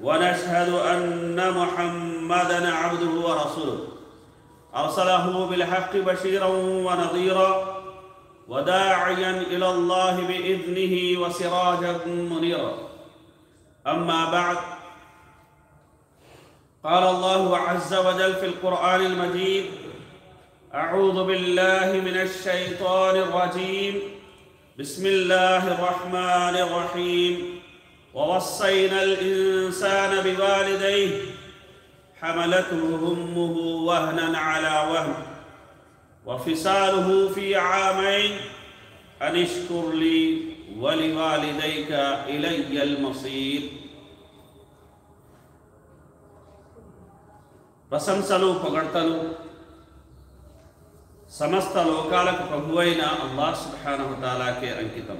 ونشهد أن محمدا عبده ورسوله. أرسله بالحق بشيرا ونظيرا وداعيا إلى الله بإذنه وسراجا منيرا. أما بعد قال الله عز وجل في القرآن المجيد أعوذ بالله من الشيطان الرجيم. بسم الله الرحمن الرحيم. ووصينا الانسان بوالديه حملته امه وهنا على وهن وفصاله في عامين ان اشكر لي ولوالديك الي المصير ప్రశంసలు పొగడ్తలు సమస్త లోకాలకు ప్రభువైన అల్లాహ్ సుబ్హానహు తాలాకే అంకితం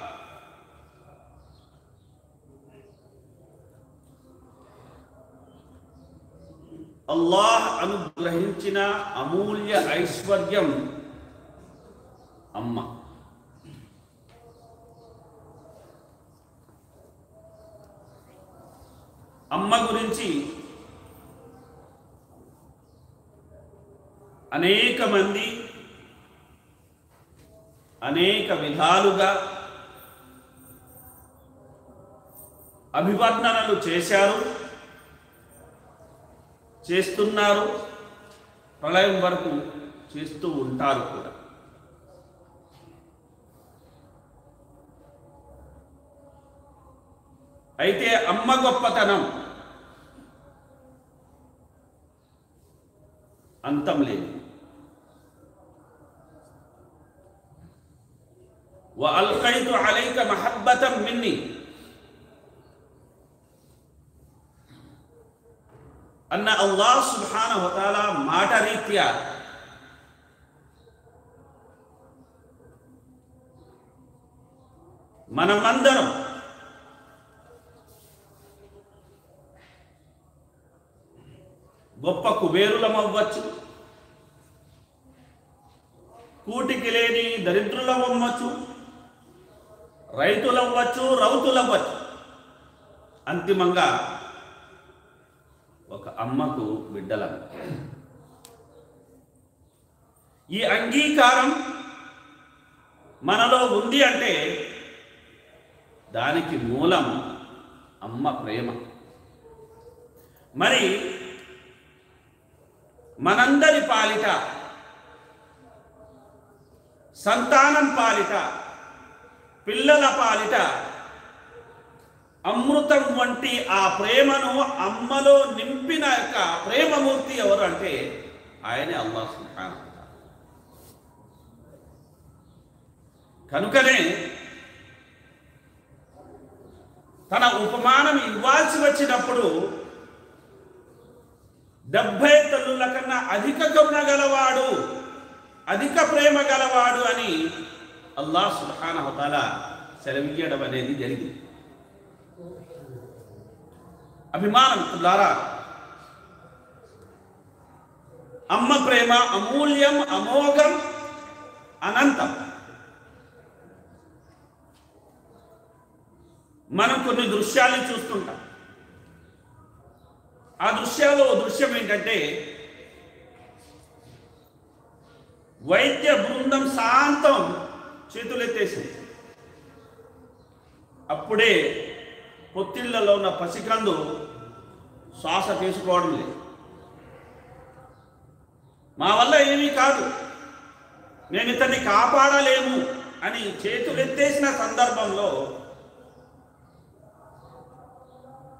అల్లాహ్ అనుగ్రహించిన అమూల్య ఐశ్వర్యం అమ్మ. అమ్మ గురించి అనేక మంది అనేక విధాలుగా అభివర్ణనలు చేశారు. చేస్తున్నారు ప్రళయం వరకు చేస్తూ ఉంటారు కూడా. అయితే అమ్మ గొప్పతనం అంతం లేదు. వల్కైతు అలైక మహబ్బతం మిన్ని. అన్న అల్లాహ్ సుబ్హాన హోతాల మాట రీత్యా మనమందరం గొప్ప కుబేరులం అవ్వచ్చు కూటికి లేని దరిద్రులం అవ్వచ్చు రైతులవ్వచ్చు రౌతులవ్వచ్చు అంతిమంగా అమ్మకు బిడ్డలం. ఈ అంగీకారం మనలో ఉంది అంటే దానికి మూలం అమ్మ ప్రేమ. మరి మనందరి పాలిట సంతానం పాలిట పిల్లల పాలిట అమృతం వంటి ఆ ప్రేమను అమ్మలో నింపిన యొక్క ప్రేమమూర్తి ఎవరు అంటే ఆయనే అల్లా సుబ్హానహు కనుకనే తన ఉపమానం ఇవ్వాల్సి వచ్చినప్పుడు డెబ్బై తల్లుల కన్నా అధిక కరుణ గలవాడు అధిక ప్రేమ గలవాడు అని అల్లాహ్ సుల్హానహతాల సెలవియ్యడం అనేది జరిగింది. అభిమానం ద్వారా. అమ్మ ప్రేమ అమూల్యం అమోఘం అనంతం. మనం కొన్ని దృశ్యాలను చూస్తుంటాం. ఆ దృశ్యాల్లో దృశ్యం ఏంటంటే వైద్య బృందం శాంతం చేతులెత్తేసింది. అప్పుడే పొత్తిళ్ళలో ఉన్న పసికందు శ్వాస తీసుకోవడం లేదు. మా వల్ల ఏమీ కాదు. నేను ఇతన్ని కాపాడలేము అని చేతులెత్తేసిన సందర్భంలో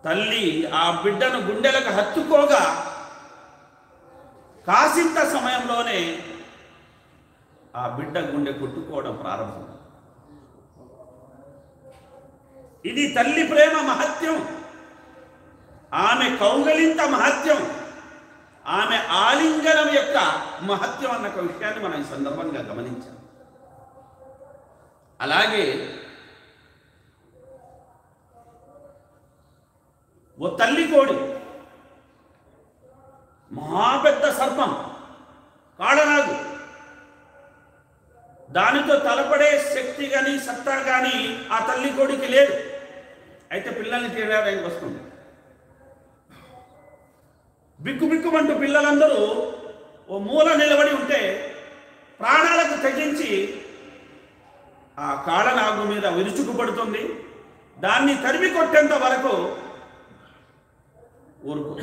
తల్లి ఆ బిడ్డను గుండెలకు హత్తుకోగా కాసింత సమయంలోనే ఆ బిడ్డ గుండె కొట్టుకోవడం ప్రారంభం ఇది తల్లి ప్రేమ మహత్యం. ఆమె కౌగలింత మహత్యం. ఆమె ఆలింగనం యొక్క మహత్యం అన్న ఒక విషయాన్ని మనం ఈ సందర్భంగా గమనించాం అలాగే ఓ తల్లి కోడి మహా పెద్ద సర్పం కాడనాగు దానితో తలపడే శక్తి కానీ సత్తా కానీ ఆ తల్లి కోడికి లేదు అయితే పిల్లల్ని తీయడానికి వస్తుంది. బిక్కు బిక్కుమంటూ పిల్లలందరూ ఓ మూల నిలబడి ఉంటే ప్రాణాలకు తెగించి ఆ కాళనాగు మీద విరుచుకుపడుతుంది. దాన్ని తరిమి కొట్టేంత వరకు ఊరుకో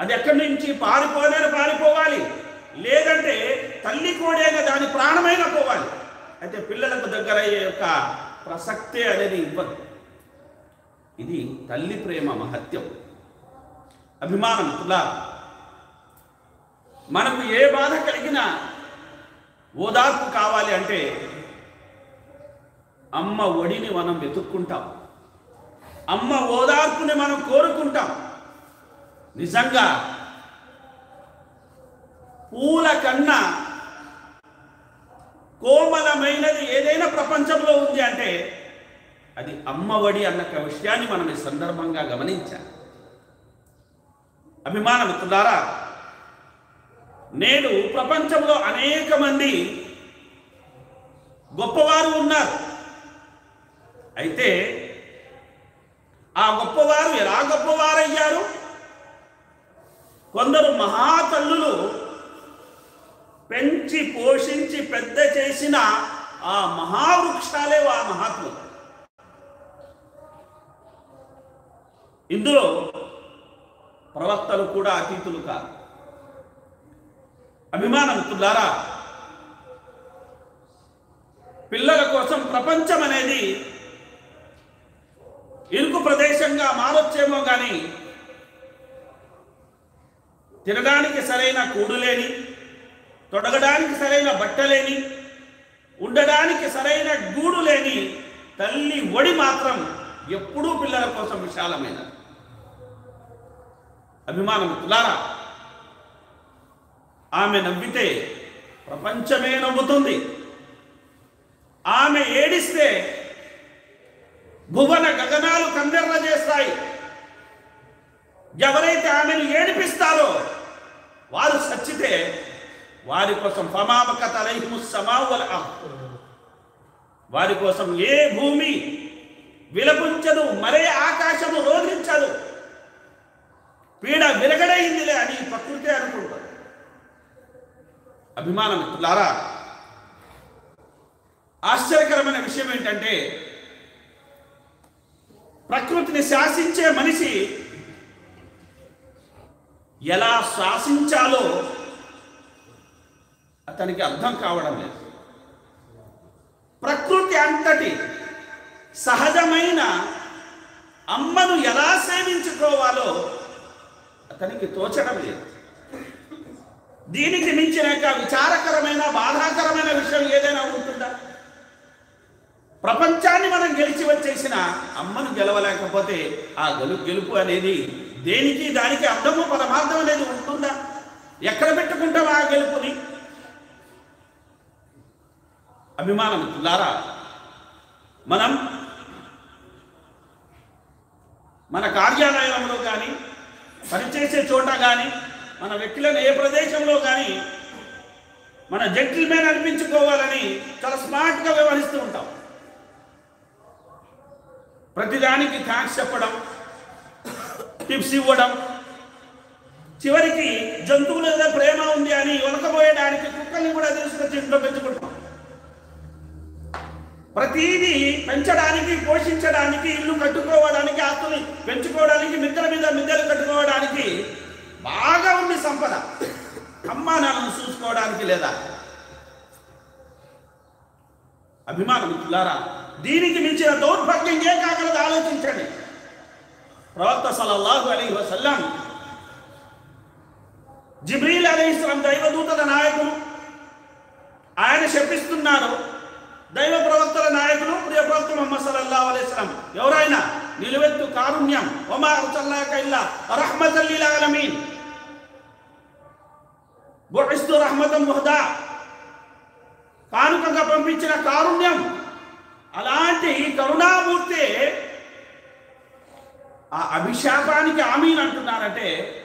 అది ఎక్కడి నుంచి పారిపోలేరు పారిపోవాలి. లేదంటే తల్లి కోడేగా దాని ప్రాణమైన పోవాలి. అయితే పిల్లలకు దగ్గర అయ్యే యొక్క ప్రసక్తే అనేది ఇవ్వదు. ఇది తల్లి ప్రేమ మహత్యం. అభిమానం తులా. మనకు ఏ బాధ కలిగినా ఓదార్పు కావాలి అంటే అమ్మ ఒడిని మనం వెతుక్కుంటాం. అమ్మ ఓదార్పుని మనం కోరుకుంటాం. నిజంగా పూల కన్నా కోమలమైనది ఏదైనా ప్రపంచంలో ఉంది అంటే అది అమ్మఒడి అన్న విషయాన్ని మనం ఈ సందర్భంగా గమనించాలి. అభిమాన మిత్రులారా నేడు ప్రపంచంలో అనేక మంది గొప్పవారు ఉన్నారు. అయితే ఆ గొప్పవారు ఎలా గొప్పవారయ్యారు? కొందరు మహాతల్లులు పెంచి పోషించి పెద్ద చేసిన ఆ మహావృక్షాలే ఆ మహాత్ములు. ఇందులో ప్రవక్తలు కూడా అతీతులు కాదు. అభిమానమిత్రులారా పిల్లల కోసం ప్రపంచం అనేది ఇరుకు ప్రదేశంగా మారొచ్చేమో కానీ తినడానికి సరైన కూడు లేని తొడగడానికి సరైన బట్ట లేని ఉండడానికి సరైన గూడు లేని తల్లి ఒడి మాత్రం ఎప్పుడూ పిల్లల కోసం విశాలమైనది అభిమానం తులారా ఆమె నవ్వితే ప్రపంచమే నవ్వుతుంది. ఆమె ఏడిస్తే భువన గగనాలు కందెర్ర చేస్తాయి. ఎవరైతే ఆమెను ఏడిపిస్తారో వారు సచ్చితే వారి కోసం ఫమామకత తలైహు సమావల వారి కోసం ఏ భూమి విలపించదు మరే ఆకాశము రోధించదు. పీడ విరగడైందిలే అని ప్రకృతి అనుకుంటారు అభిమానం మిత్రులారా ఆశ్చర్యకరమైన విషయం ఏంటంటే ప్రకృతిని శాసించే మనిషి ఎలా శాసించాలో తనకి అర్థం కావడం లేదు. ప్రకృతి అంతటి సహజమైన అమ్మను ఎలా సేవించుకోవాలో అతనికి తోచడం లేదు. దీనికి మించిన యొక్క విచారకరమైన బాధాకరమైన విషయం ఏదైనా ఉంటుందా? ప్రపంచాన్ని మనం గెలిచి వచ్చేసిన అమ్మను గెలవలేకపోతే ఆ గెలుపు గెలుపు అనేది దేనికి దానికి అర్థము పరమార్థం అనేది ఉంటుందా? ఎక్కడ పెట్టుకుంటాం ఆ గెలుపుని? అభిమానం లారా మనం మన కార్యాలయంలో కానీ పనిచేసే చోట కానీ మన వ్యక్తులను ఏ ప్రదేశంలో కానీ మన జెంటిల్మెన్ అనిపించుకోవాలని చాలా స్మార్ట్గా వ్యవహరిస్తూ ఉంటాం. ప్రతిదానికి థ్యాంక్స్ చెప్పడం టిప్స్ ఇవ్వడం చివరికి జంతువుల మీద ప్రేమ ఉంది అని ఉలకపోయడానికి కుక్కల్ని కూడా తీసుకొచ్చి ఇంట్లో పెంచుకుంటాం. ప్రతిదీ పెంచడానికి పోషించడానికి ఇల్లు కట్టుకోవడానికి ఆస్తుని పెంచుకోవడానికి మిద్దల మీద మిద్దెలు కట్టుకోవడానికి బాగా ఉంది సంపద. అమ్మానాలను చూసుకోవడానికి లేదా? అభిమాన మిత్రులారా దీనికి మించిన దౌర్భాగ్యం ఏ కాగలదు? ఆలోచించండి. ప్రవక్త సలల్లాహు అలీ వసల్లం జిబ్రీల్ అలైహిస్సలాం దైవదూతల నాయకుడు ఆయన శపిస్తున్నారు. దైవ ప్రవక్తల నాయకులు ప్రియ ప్రవక్త మొహమ్మద్ సల్లల్లాహు అలైహి వసల్లం. ఎవరైనా నిలువెత్తు కారుణ్యం ఒమా అర్సల్లాక ఇల్లా రహ్మతల్ లిల్ ఆలమీన్. బుఇస్తు రహ్మతం ముహదా. కానుకగా పంపించిన కారుణ్యం అలాంటి కరుణామూర్తి ఆ అభిశాపానికి ఆమీన్ అంటున్నారంటే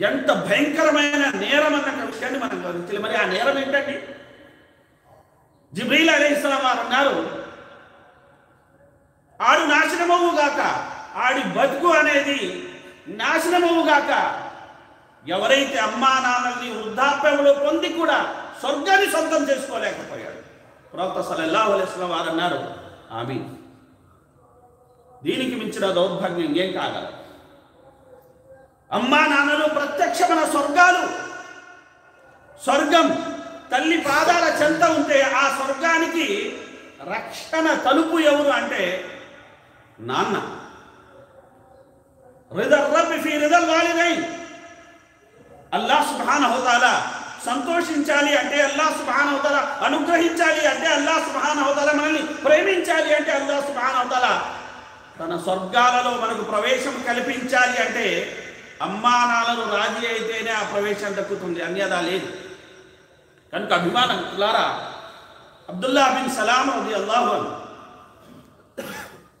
ఎంత భయంకరమైన నేరం అన్న విషయాన్ని మనం గమనించాలి. మరి ఆ నేరం ఏంటండి? జిబ్రీల్ అలీస్లాం వారు అన్నారు ఆడు నాశనమవు గాక ఆడి బతుకు అనేది నాశనమవు గాక. ఎవరైతే అమ్మా నాన్నల్ని వృద్ధాప్యంలో పొంది కూడా స్వర్గాన్ని సొంతం చేసుకోలేకపోయాడు. ప్రవక్త సల్లల్లాహు అలైహి వారు అన్నారు ఆమె దీనికి మించిన దౌర్భాగ్యం ఏం కాగలదు. అమ్మా నాన్నలు ప్రత్యక్షమైన స్వర్గాలు స్వర్గం తల్లి పాదాల చెంత ఉంటే ఆ స్వర్గానికి రక్షణ తలుపు ఎవరు అంటే నాన్న. అల్లా సుభాన్ హోదాలా సంతోషించాలి అంటే అల్లా సుభాన్ అవుతారా అనుగ్రహించాలి అంటే అల్లా సుభాన్ అవుతారా మనల్ని ప్రేమించాలి అంటే అల్లా సుభాన్ తాలా తన స్వర్గాలలో మనకు ప్రవేశం కల్పించాలి అంటే అమ్మానాలను రాజీ అయితేనే ఆ ప్రవేశం దక్కుతుంది అన్యదా లేదు. కనుక అభిమానం కులారా అబ్దుల్లా బిన్ సలాం అది అల్లాహు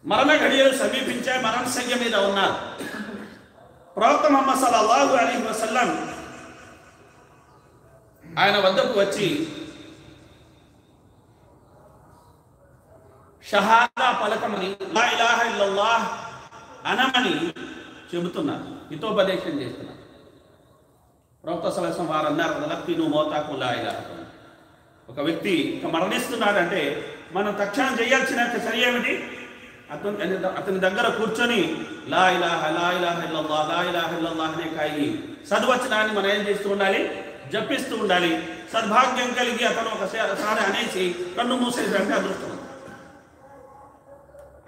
మరణ ఘడియలు సమీపించే మరణ సంఖ్య మీద ఉన్నారు ప్రవక్త మహమ్మద్ సల్లాహు అలీ వసల్లం ఆయన వద్దకు వచ్చి షహాదా పలకమని లా ఇలాహ ఇల్లల్లాహ్ అనమని చెబుతున్నారు. హితోపదేశం చేస్తున్నారు. ప్రవక్త సలసం వారు అన్నారు "వదలక్కి నువ్వు మోతాకు ఒక వ్యక్తి ఇక మరణిస్తున్నాడంటే మనం తక్షణం చేయాల్సిన చర్య ఏమిటి? అతని అతని దగ్గర కూర్చొని లా ఇలాహ లా ఇలాహ ఇల్లల్లా లా ఇలాహ ఇల్లల్లాహ్ అనే కాయి సద్వచనాన్ని మనం ఏం చేస్తూ ఉండాలి? జపిస్తూ ఉండాలి. సద్భాగ్యం కలిగి అతను ఒకసారి అనేసి కన్ను మూసేసి అదృష్టం.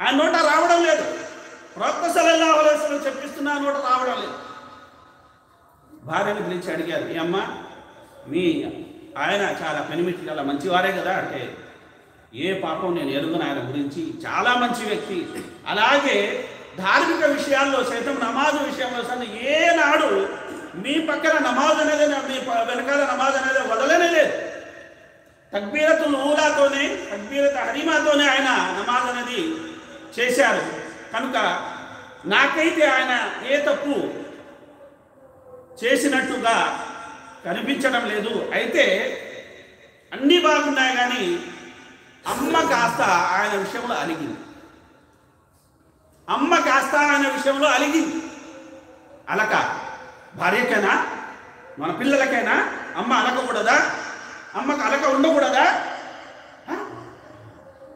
ఆ నోట రావడం లేదు. ప్రవక్త సల్లల్లాహు అలైహి వసల్లం చెప్పిస్తున్నా నోట రావడం లేదు. భార్యను పిలిచి అడిగారు ఏ అమ్మ మీ ఆయన చాలా పెనిమిటి గల మంచివారే కదా? అంటే ఏ పాపం నేను ఎరుగును ఆయన గురించి. చాలా మంచి వ్యక్తి. అలాగే ధార్మిక విషయాల్లో సైతం నమాజు విషయంలో సైతం ఏనాడు మీ పక్కన నమాజ్ అనేది మీ ప- వెనకాల నమాజ్ అనేది వదలనే లేదు. తక్బీరతుల్ నూలాతోనే తక్బీరత హరీమాతోనే ఆయన నమాజ్ అనేది చేశారు. కనుక నాకైతే ఆయన ఏ తప్పు చేసినట్టుగా కనిపించడం లేదు. అయితే అన్నీ బాగున్నాయి కానీ అమ్మ కాస్త ఆయన విషయంలో అలిగింది. అమ్మ కాస్త ఆయన విషయంలో అలిగింది. అలక. భార్యకైనా మన పిల్లలకైనా అమ్మ అలకకూడదా? అమ్మకు అలక ఉండకూడదా?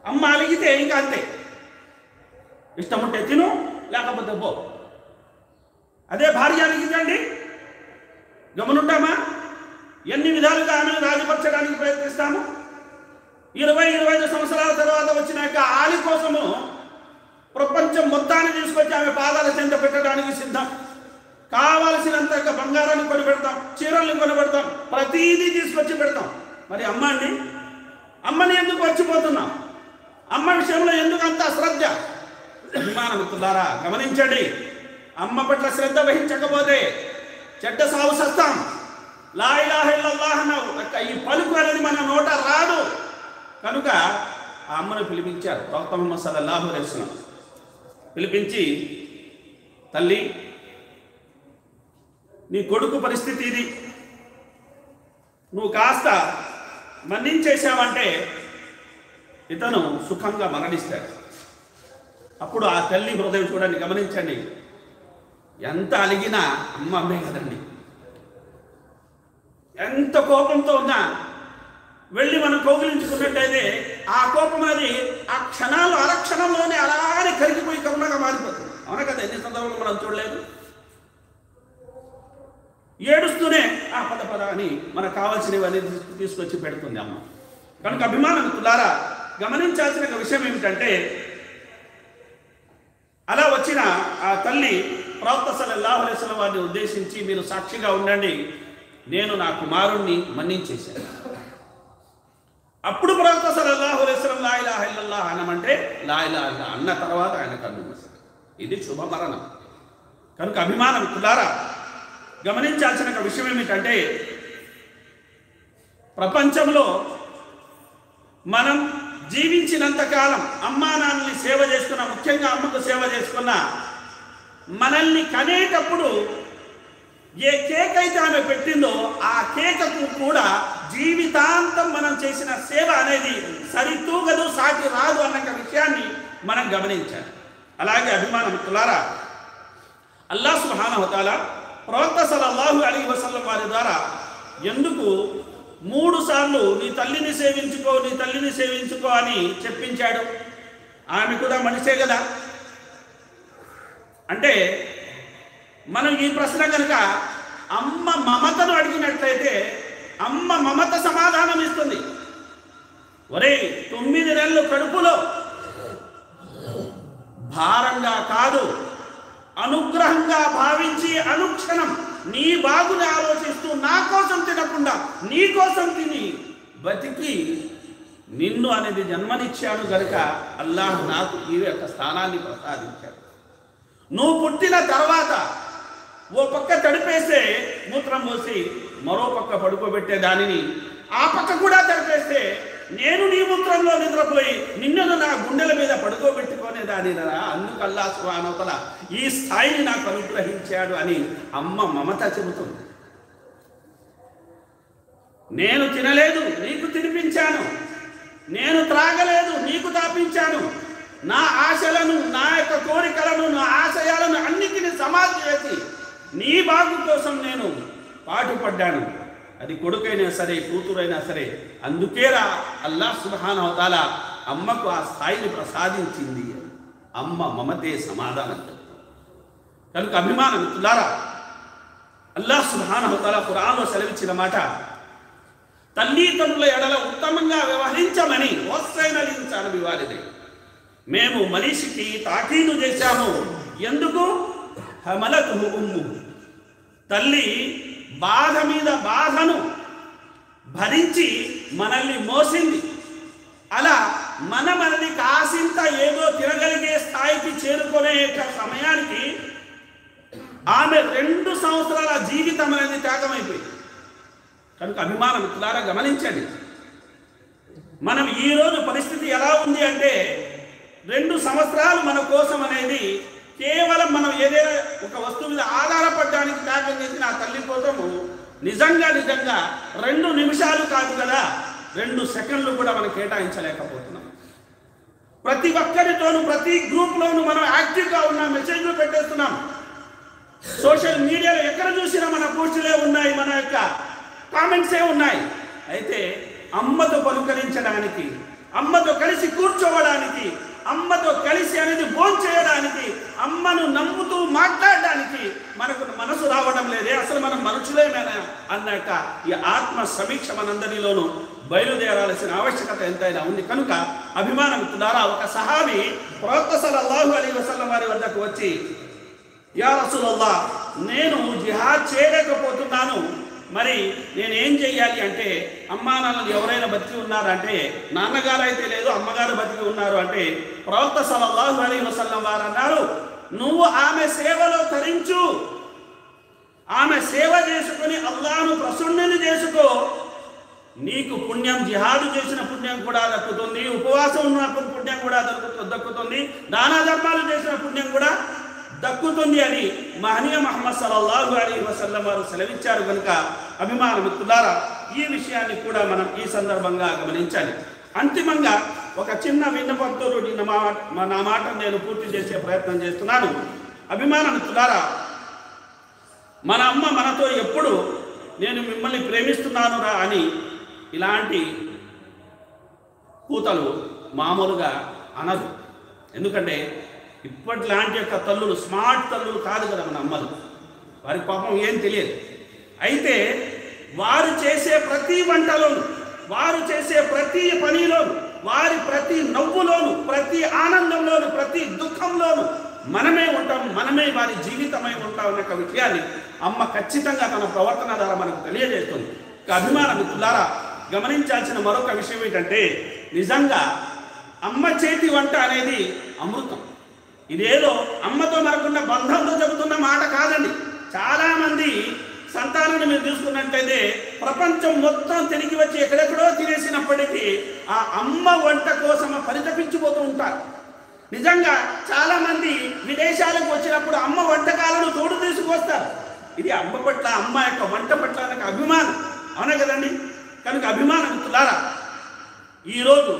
అమ్మ అలిగితే ఇంకా అంతే. ఇష్టం ఉంటే తిను లేకపోతే పో. అదే భార్య అలిగిందండి. గమనుంటామా ఎన్ని విధాలుగా ఆమెను రాజపరచడానికి ప్రయత్నిస్తాము? ఇరవై ఇరవై ఐదు సంవత్సరాల తర్వాత వచ్చినాక ఆలి కోసము ప్రపంచం మొత్తాన్ని తీసుకొచ్చి ఆమె పాదాల చెంత పెట్టడానికి సిద్ధం. కావలసినంత బంగారాన్ని కొని పెడతాం చీరల్ని కొని పెడతాం ప్రతిదీ తీసుకొచ్చి పెడతాం. మరి అమ్మ అండి అమ్మని ఎందుకు వచ్చిపోతున్నాం అమ్మ విషయంలో ఎందుకు అంత అశ్రద్ధ? అభిమానమిత్రులారా గమనించండి అమ్మ పట్ల శ్రద్ధ వహించకపోతే చెడ్డ సాగు సస్తాం లా అన్నావు. ఇల్లల్లాహ్ ఈ పలుకు అనేది మన నోట రాదు. కనుక ఆ అమ్మను పిలిపించారు. ప్రవక్త ముహమ్మద్ సల్లల్లాహు పిలిపించి తల్లి నీ కొడుకు పరిస్థితి ఇది. నువ్వు కాస్త మన్నించేశావంటే ఇతను సుఖంగా మరణిస్తాడు. అప్పుడు ఆ తల్లి హృదయం చూడండి గమనించండి. ఎంత అలిగినా అమ్మ అమ్మే కదండి. ఎంత కోపంతో ఉన్నా వెళ్ళి మనం కౌగిలించుకున్నట్టయితే ఆ కోపం అది ఆ క్షణాలు అరక్షణంలోనే అలానే కరిగిపోయి కరుణగా మారిపోతుంది. అవునా కదా? ఎన్ని సందర్భంలో మనం చూడలేదు. ఏడుస్తూనే ఆ పద పద అని మనకు కావాల్సినవన్నీ తీసుకొచ్చి పెడుతుంది అమ్మ. కనుక అభిమానం అభిమానమిత్రులారా గమనించాల్సిన ఒక విషయం ఏమిటంటే అలా వచ్చిన ఆ తల్లి ప్రవక్త సల్లల్లాహు అలైహి వారిని ఉద్దేశించి మీరు సాక్షిగా ఉండండి. నేను నా కుమారుణ్ణి మన్నించేశాను. అప్పుడు ప్రవక్త సల్లల్లాహు అలైహి లాయిలా హైలల్లా అనమంటే లాయిలా అన్న తర్వాత ఆయన కన్ను ఇది శుభ మరణం. కనుక అభిమానం కులారా గమనించాల్సిన ఒక విషయం ఏమిటంటే ప్రపంచంలో మనం జీవించినంత కాలం అమ్మా నాన్నని సేవ చేసుకున్న ముఖ్యంగా అమ్మకు సేవ చేసుకున్న మనల్ని కనేటప్పుడు ఏ కేక్ అయితే ఆమె పెట్టిందో ఆ కేకకు కూడా జీవితాంతం మనం చేసిన సేవ అనేది సరితూగదు సాటి రాదు అన్న విషయాన్ని మనం గమనించాలి. అలాగే అభిమాన మిత్రులారా అల్లా సుహానహతాల ప్రవక్త సల్లల్లాహు అలీ వసల్లం వారి ద్వారా ఎందుకు మూడు సార్లు నీ తల్లిని సేవించుకో నీ తల్లిని సేవించుకో అని చెప్పించాడు. ఆమె కూడా మనిషే కదా. అంటే మనం ఈ ప్రశ్న కనుక అమ్మ మమతను అడిగినట్లయితే అమ్మ మమత సమాధానం ఇస్తుంది. ఒరే తొమ్మిది నెలలు కడుపులో. భారంగా కాదు అనుగ్రహంగా భావించి అనుక్షణం. నీ బాగుని ఆలోచిస్తూ నా కోసం తినకుండా నీ కోసం తిని బతికి నిన్ను అనేది జన్మనిచ్చాడు గనుక అల్లాహ్ నాకు ఈ యొక్క స్థానాన్ని ప్రసాదించాడు. నువ్వు పుట్టిన తర్వాత ఓ పక్క తడిపేస్తే మూత్రం పోసి మరో పక్క పడుకోబెట్టే దానిని ఆ పక్క కూడా తడిపేస్తే నేను నీ మూత్రంలో నిద్రపోయి నిన్నను నా గుండెల మీద పడుకోబెట్టుకునే దానిరా అందుకల్లా ఈ స్థాయిని నాకు అనుగ్రహించాడు అని అమ్మ మమత చెబుతుంది. నేను తినలేదు నీకు తినిపించాను. నేను త్రాగలేదు నీకు తాపించాను. నా ఆశలను నా యొక్క కోరికలను నా ఆశయాలను అన్నిటిని సమాధి చేసి నీ బాగు కోసం నేను పాటుపడ్డాను. అది కొడుకైనా సరే కూతురైనా సరే అందుకేరా అల్లా సుబ్హాన హోదాల అమ్మకు ఆ స్థాయిని ప్రసాదించింది. అమ్మ మమతే సమాధానం కనుక అభిమాన మిత్రులారా అల్లా సుబ్హాన హోదాల ఖురాన్లో సెలవిచ్చిన మాట తల్లిదండ్రుల ఎడల ఉత్తమంగా వ్యవహరించమని ప్రోత్సహించాలి వివారిదే మేము మనిషికి తాకీదు చేశాము. ఎందుకు? హమలతు ఉమ్ము. తల్లి బాధ మీద బాధ భరించి మనల్ని మోసింది. అలా మన మనది కాసింత ఏదో తినగలిగే స్థాయికి చేరుకునే సమయానికి ఆమె రెండు సంవత్సరాల జీవితం అనేది త్యాగమైపోయింది. కనుక అభిమానం ద్వారా గమనించండి. మనం ఈ రోజు పరిస్థితి ఎలా ఉంది అంటే రెండు సంవత్సరాలు మన కోసం అనేది కేవలం మనం ఏదైనా ఒక వస్తువు మీద ఆధారపడడానికి త్యాగం చేసిన ఆ తల్లి కోసము నిజంగా నిజంగా రెండు నిమిషాలు కాదు కదా రెండు సెకండ్లు కూడా మనం కేటాయించలేకపోతున్నాం. ప్రతి ఒక్కరితోనూ ప్రతి గ్రూప్లోనూ మనం యాక్టివ్గా ఉన్న మెసేజ్లు పెట్టేస్తున్నాం. సోషల్ మీడియాలో ఎక్కడ చూసినా మన పోస్టులే ఉన్నాయి మన యొక్క కామెంట్సే ఉన్నాయి. అయితే అమ్మతో పలుకరించడానికి అమ్మతో కలిసి కూర్చోవడానికి అమ్మతో కలిసి అనేది భోజనం చేయడానికి అమ్మను నమ్ముతూ మాట్లాడడానికి మనకు మనసు రావడం లేదే అసలు మనం మనుషులేమేనా అన్నట్ట ఈ ఆత్మ సమీక్ష మనందరిలోనూ బయలుదేరాల్సిన ఆవశ్యకత ఎంతైనా ఉంది. కనుక అభిమానం ద్వారా ఒక సహాబి ప్రవక్త సలల్లాహు అలైహి వసల్లం వారి వద్దకు వచ్చి యా రసూలల్లా నేను జిహాద్ చేయలేకపోతున్నాను. మరి నేను ఏం చెయ్యాలి అంటే అమ్మా నాన్నలు ఎవరైనా బతికి ఉన్నారంటే నాన్నగారు అయితే లేదు అమ్మగారు బతికి ఉన్నారు అంటే ప్రవక్త సల్లల్లాహు అలీ వసల్లం వారు అన్నారు నువ్వు ఆమె సేవలో తరించు. ఆమె సేవ చేసుకుని అల్లాను ప్రసన్నుని చేసుకో. నీకు పుణ్యం జిహాదు చేసిన పుణ్యం కూడా దక్కుతుంది. ఉపవాసం ఉన్న పుణ్యం కూడా దక్కు దక్కుతుంది. దాన ధర్మాలు చేసిన పుణ్యం కూడా దక్కుతుంది అని మహనీయ మహమ్మద్ సల్లల్లాహు అలీ వసల్లం వారు సెలవిచ్చారు కనుక అభిమాన మిత్రులారా ఈ విషయాన్ని కూడా మనం ఈ సందర్భంగా గమనించాలి. అంతిమంగా ఒక చిన్న విన్నపంతో మా నా మాట నేను పూర్తి చేసే ప్రయత్నం చేస్తున్నాను. అభిమాన మిత్రులారా మన అమ్మ మనతో ఎప్పుడు నేను మిమ్మల్ని ప్రేమిస్తున్నాను రా అని ఇలాంటి కూతలు మామూలుగా అనదు ఎందుకంటే ఇప్పటిలాంటి యొక్క తల్లులు స్మార్ట్ తల్లులు కాదు కదా మన అమ్మలు. వారి పాపం ఏం తెలియదు. అయితే వారు చేసే ప్రతి వంటలోను వారు చేసే ప్రతి పనిలోను వారి ప్రతి నవ్వులోను ప్రతి ఆనందంలోను ప్రతి దుఃఖంలోను మనమే ఉంటాం మనమే వారి జీవితమై ఉంటాం అన్న ఒక విషయాన్ని అమ్మ ఖచ్చితంగా తన ప్రవర్తన ద్వారా మనకు తెలియజేస్తుంది. ఇక అభిమాన మిత్రులారా గమనించాల్సిన మరొక విషయం ఏంటంటే నిజంగా అమ్మ చేతి వంట అనేది అమృతం. ఇదేదో అమ్మతో మనకున్న బంధంతో చెబుతున్న మాట కాదండి. చాలామంది సంతానాన్ని మీరు చూసుకున్నట్లయితే ప్రపంచం మొత్తం తిరిగి వచ్చి ఎక్కడెక్కడో తినేసినప్పటికీ ఆ అమ్మ వంట కోసం పరితపించిపోతూ ఉంటారు. నిజంగా చాలా మంది విదేశాలకు వచ్చినప్పుడు అమ్మ వంటకాలను తోడు తీసుకొస్తారు ఇది అమ్మ పట్ల అమ్మ యొక్క వంట పట్ల నాకు అభిమానం. అవునా కదండి? కనుక అభిమానం తులారా ఈరోజు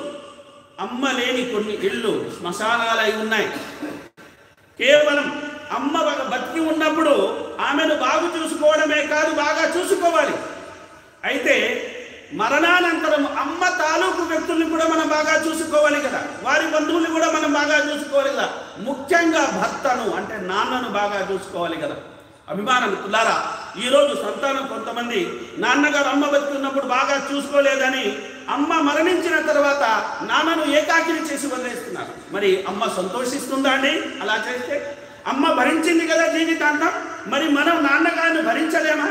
అమ్మ లేని కొన్ని ఇళ్ళు శ్మశానాలు అయి ఉన్నాయి. కేవలం అమ్మ ఒక బతికి ఉన్నప్పుడు ఆమెను బాగు చూసుకోవడమే కాదు బాగా చూసుకోవాలి. అయితే మరణానంతరం అమ్మ తాలూకు వ్యక్తుల్ని కూడా మనం బాగా చూసుకోవాలి కదా. వారి బంధువుల్ని కూడా మనం బాగా చూసుకోవాలి కదా. ముఖ్యంగా భర్తను అంటే నాన్నను బాగా చూసుకోవాలి కదా. అభిమానం తులారా ఈరోజు సంతానం కొంతమంది నాన్నగారు అమ్మ బతుకున్నప్పుడు బాగా చూసుకోలేదని అమ్మ మరణించిన తర్వాత నాన్నను ఏకాకిని చేసి వదిలేస్తున్నారు. మరి అమ్మ సంతోషిస్తుందా అండి? అలా చేస్తే? అమ్మ భరించింది కదా జీవితాంతం? మరి మనం నాన్నగారిని భరించలేమా?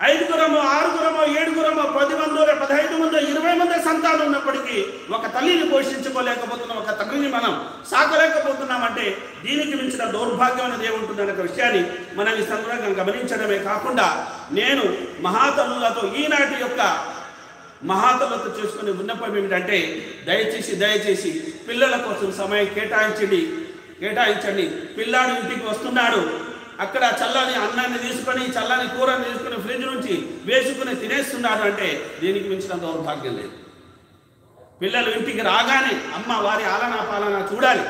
ఐదుగురమో ఆరుగురమో ఏడుగురమో పది మందో పదహైదు మందో ఇరవై మంది సంతానం ఉన్నప్పటికీ ఒక తల్లిని పోషించుకోలేకపోతున్నాం ఒక తండ్రిని మనం సాకలేకపోతున్నామంటే దీనికి మించిన దౌర్భాగ్యం అనేది ఏముంటుంది అనే విషయాన్ని మనం ఈ సందర్భంగా గమనించడమే కాకుండా నేను మహాతల్లులతో ఈనాటి యొక్క మహాతలతో చేసుకునే విన్నపం ఏమిటంటే దయచేసి దయచేసి పిల్లల కోసం సమయం కేటాయించండి కేటాయించండి. పిల్లాడు ఇంటికి వస్తున్నాడు అక్కడ చల్లని అన్నాన్ని తీసుకొని చల్లని కూరని తీసుకొని ఫ్రిడ్జ్ నుంచి వేసుకుని తినేస్తున్నారు అంటే దీనికి మించిన దౌర్భాగ్యం లేదు. పిల్లలు ఇంటికి రాగానే అమ్మ వారి ఆలనా పాలనా చూడాలి.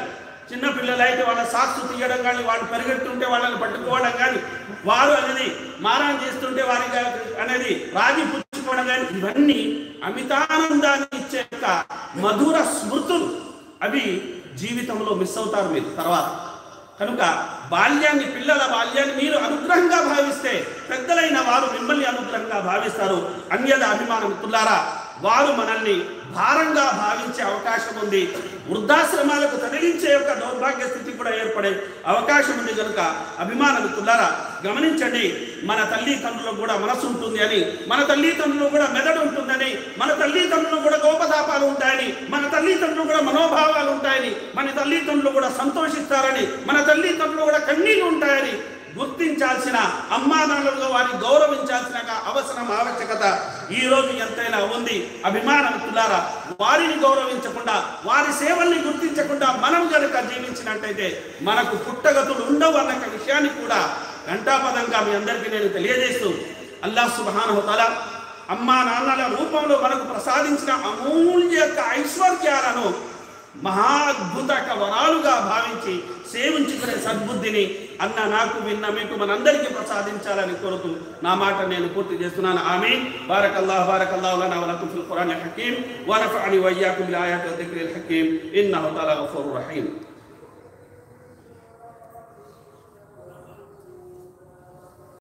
చిన్న పిల్లలు అయితే వాళ్ళ సాక్షి తీయడం కానీ వాళ్ళు పరిగెడుతుంటే వాళ్ళని పట్టుకోవడం కానీ వారు అనేది మారాన్ చేస్తుంటే వారికి అనేది రాగి పుచ్చుకోవడం కానీ ఇవన్నీ అమితానందాన్ని ఇచ్చే యొక్క మధుర స్మృతులు అవి జీవితంలో మిస్ అవుతారు మీరు. తర్వాత కనుక బాల్యాన్ని పిల్లల బాల్యాన్ని మీరు అనుగ్రహంగా భావిస్తే పెద్దలైన వారు మిమ్మల్ని అనుగ్రహంగా భావిస్తారు. అన్యద అభిమానం మిత్రులారా వారు మనల్ని భారంగా భావించే అవకాశం ఉంది. వృద్ధాశ్రమాలకు తరలించే యొక్క దౌర్భాగ్య స్థితి కూడా ఏర్పడే అవకాశం ఉంది కనుక అభిమాన మిత్రులారా గమనించండి మన తల్లిదండ్రులకు కూడా మనసు ఉంటుంది అని మన తల్లిదండ్రులు కూడా మెదడు ఉంటుందని మన తల్లిదండ్రులు కూడా గోపతాపాలు ఉంటాయని మన తల్లిదండ్రులు కూడా మనోభావాలు ఉంటాయని మన తల్లిదండ్రులు కూడా సంతోషిస్తారని మన తల్లిదండ్రులు కూడా కన్నీళ్ళు ఉంటాయని గుర్తించాల్సిన అమ్మానాన్నలుగా వారిని గౌరవించాల్సిన అవసరం ఆవశ్యకత ఈ రోజు ఎంతైనా ఉంది. అభిమానం మిత్రులారా వారిని గౌరవించకుండా వారి సేవల్ని గుర్తించకుండా మనం కనుక జీవించినట్టయితే మనకు పుట్టగతులు ఉండవు అన్న విషయాన్ని కూడా ఘంటాపదంగా మీ అందరికీ నేను తెలియజేస్తూ అల్లాహ్ సుబ్హానహు అమ్మా నాన్నల రూపంలో మనకు ప్రసాదించిన అమూల్య యొక్క ఐశ్వర్యాలను మహాద్భుత వరాలుగా భావించి సేవించుకునే సద్బుద్ధిని అన్న నాకు విన్న మీకు మనందరికీ ప్రసాదించాలని కోరుతూ నా మాట నేను పూర్తి చేస్తున్నాను ఆమె బారకల్లాహ్ బారకల్లాహు లనా వ లకుం ఫిల్ ఖురానిల్ హకీం వ నఫఅని వ ఇయ్యాకుం బిల్ ఆయాతి వ దిక్రిల్ హకీం ఇన్నహు తఆలా గఫూరుర్ రహీం